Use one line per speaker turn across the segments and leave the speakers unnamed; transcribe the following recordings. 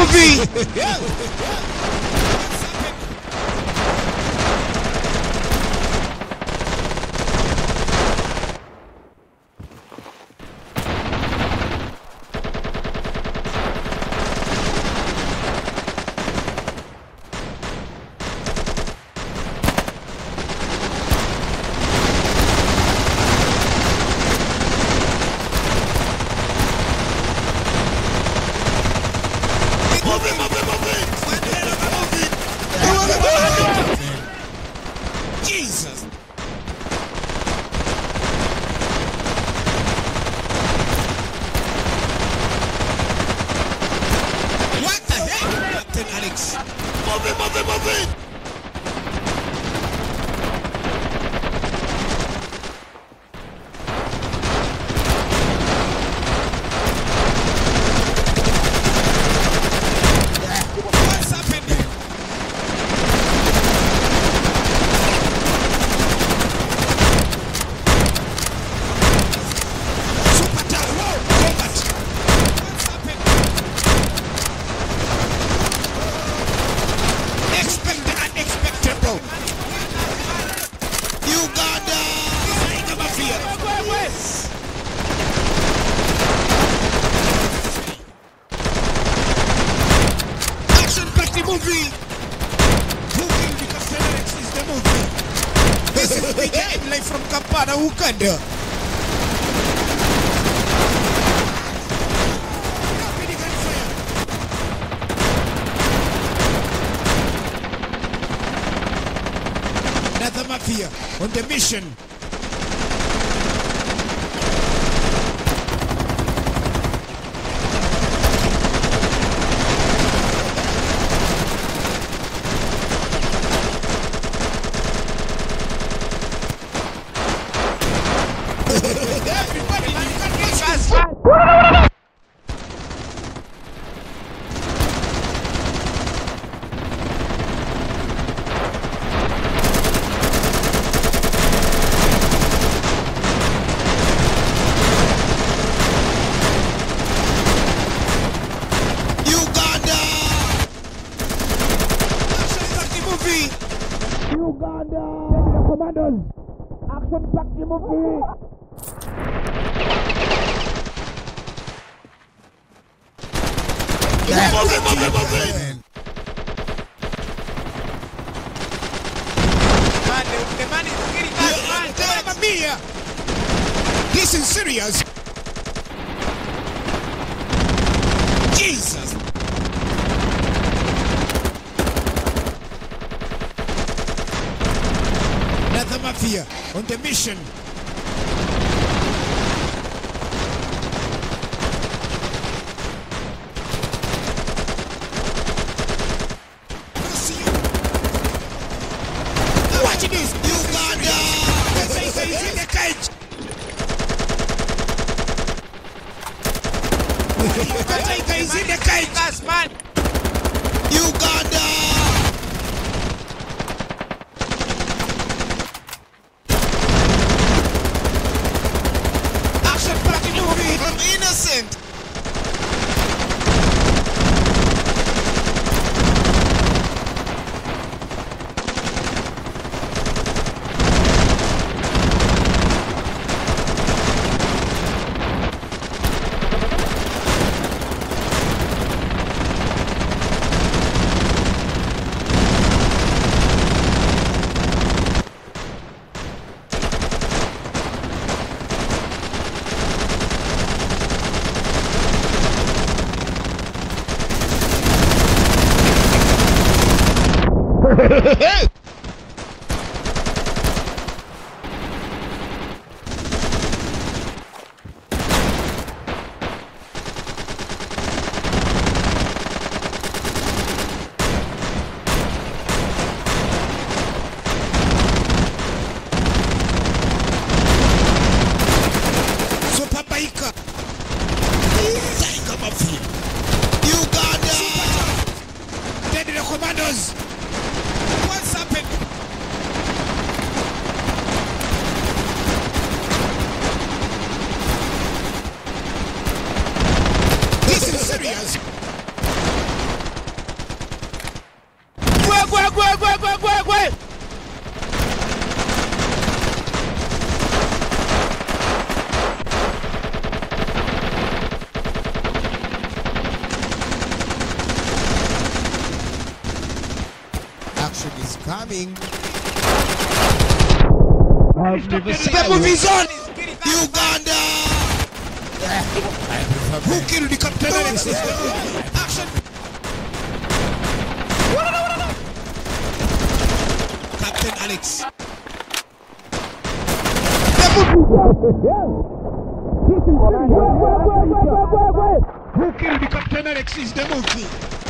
movie.
Movie, movie, movie. Jesus. What the heck? Captain Alex. Movie, movie, movie. What's happening? Super Tower, combat. What's happening? Expect the unexpected, bro. Uganda. Tiger Mafia. Action packed the movie. Moving because Felix is the movie. This is BKM live from Kampala, Uganda. Another mafia on the mission. Everybody, reach. Uganda! Uganda! The commandos! Action packed movie! Movie, movie, movie!
Man, the, the man is getting mad, man. Mamma mia! This is serious.
Jesus!
Another mafia on the mission. This, Uganda! The cage. Is in the cage. Uganda! Hey!
Coming.
Movie's on.
Uganda! Who killed the Captain Alexis? Action! Captain Alex. Who killed the Captain Alex is the movie.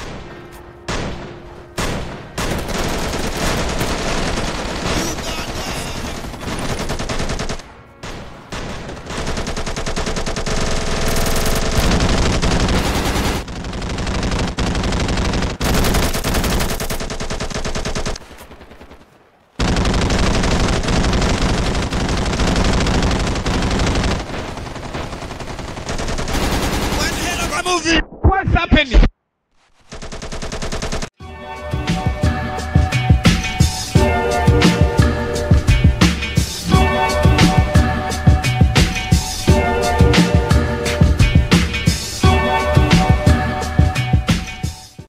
Обалдеть!